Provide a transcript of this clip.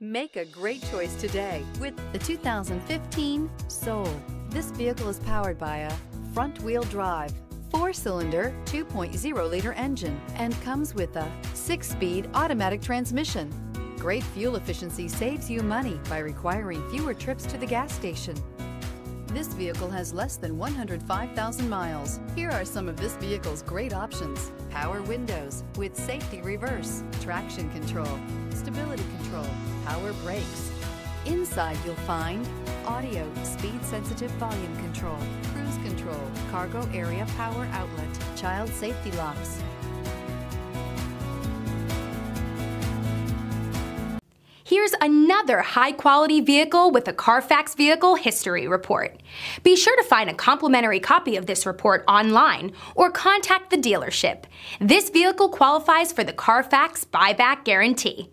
Make a great choice today with the 2015 Soul. This vehicle is powered by a front-wheel drive, four-cylinder, 2.0-liter engine, and comes with a six-speed automatic transmission. Great fuel efficiency saves you money by requiring fewer trips to the gas station. This vehicle has less than 105,000 miles. Here are some of this vehicle's great options. Power windows with safety reverse, traction control, stability brakes. Inside you'll find audio, speed sensitive volume control, cruise control, cargo area power outlet, child safety locks, Here's another high quality vehicle with a Carfax Vehicle History Report. Be sure to find a complimentary copy of this report online or contact the dealership. This vehicle qualifies for the Carfax Buyback Guarantee.